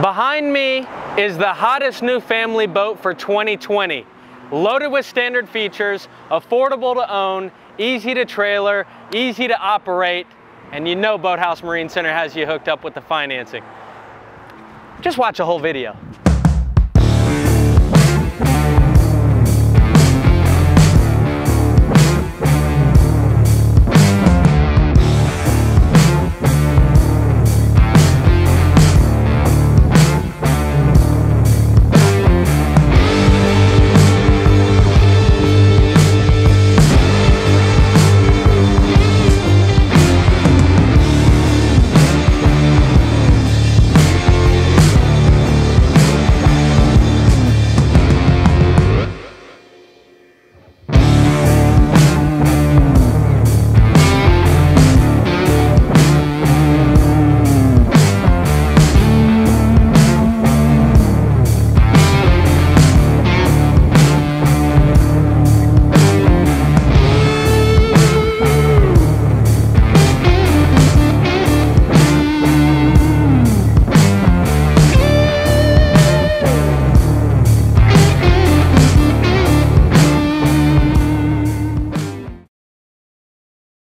Behind me is the hottest new family boat for 2020. Loaded with standard features, affordable to own, easy to trailer, easy to operate, and you know Boathouse Marine Center has you hooked up with the financing. Just watch a whole video.